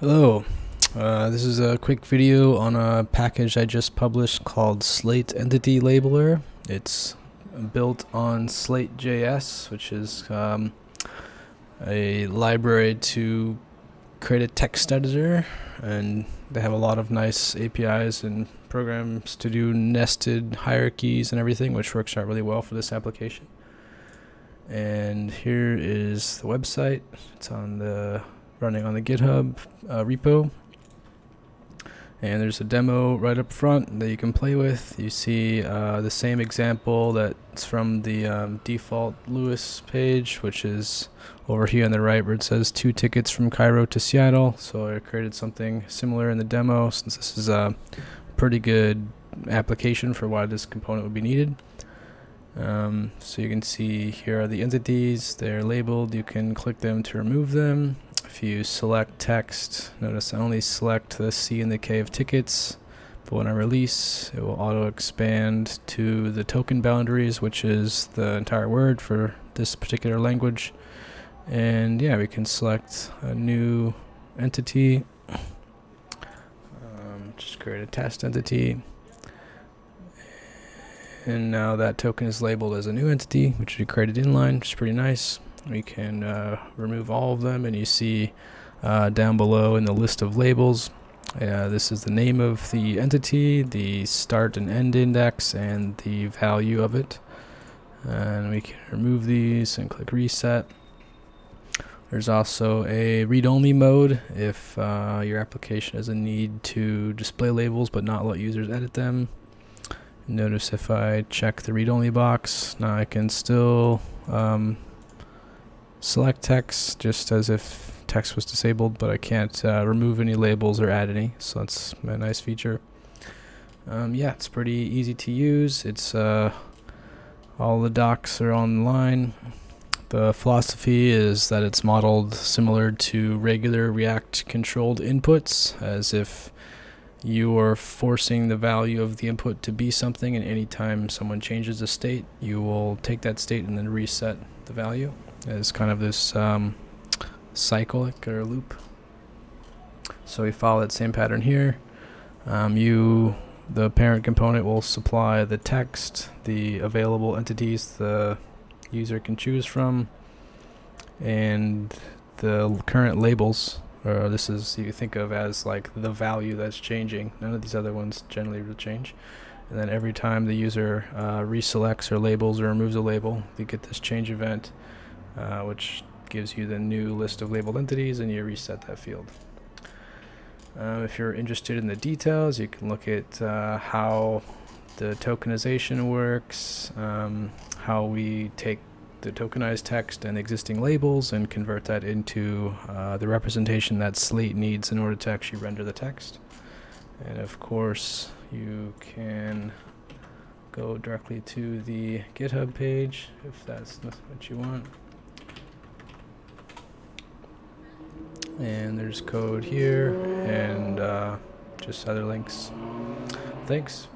Hello, uh, this is a quick video on a package I just published called Slate Entity Labeler. It's built on Slate.js, which is um, a library to create a text editor, and they have a lot of nice APIs and programs to do nested hierarchies and everything, which works out really well for this application. And here is the website. It's on the running on the GitHub uh, repo. And there's a demo right up front that you can play with. You see uh, the same example that's from the um, default LUIS page, which is over here on the right where it says two tickets from Cairo to Seattle. So I created something similar in the demo since this is a pretty good application for why this component would be needed. Um, so you can see here are the entities, they're labeled, you can click them to remove them. If you select text, notice I only select the C and the K of tickets, but when I release, it will auto expand to the token boundaries, which is the entire word for this particular language. And yeah, we can select a new entity, um, just create a test entity. And now that token is labeled as a new entity, which we created inline, which is pretty nice. We can uh, remove all of them, and you see uh, down below in the list of labels, uh, this is the name of the entity, the start and end index, and the value of it. And we can remove these and click reset. There's also a read-only mode if uh, your application has a need to display labels but not let users edit them. Notice if I check the read-only box, now I can still um, select text just as if text was disabled, but I can't uh, remove any labels or add any, so that's a nice feature. Um, yeah, it's pretty easy to use. It's uh, all the docs are online. The philosophy is that it's modeled similar to regular React controlled inputs, as if you are forcing the value of the input to be something and anytime someone changes a state you will take that state and then reset the value as kind of this um, cyclic or loop so we follow that same pattern here um, you the parent component will supply the text the available entities the user can choose from and the current labels or this is you think of as like the value that's changing. None of these other ones generally will change. And then every time the user uh, reselects or labels or removes a label, you get this change event, uh, which gives you the new list of labeled entities, and you reset that field. Um, if you're interested in the details, you can look at uh, how the tokenization works, um, how we take the tokenized text and existing labels and convert that into uh, the representation that Slate needs in order to actually render the text. And of course, you can go directly to the GitHub page if that's what you want. And there's code here and uh, just other links. Thanks.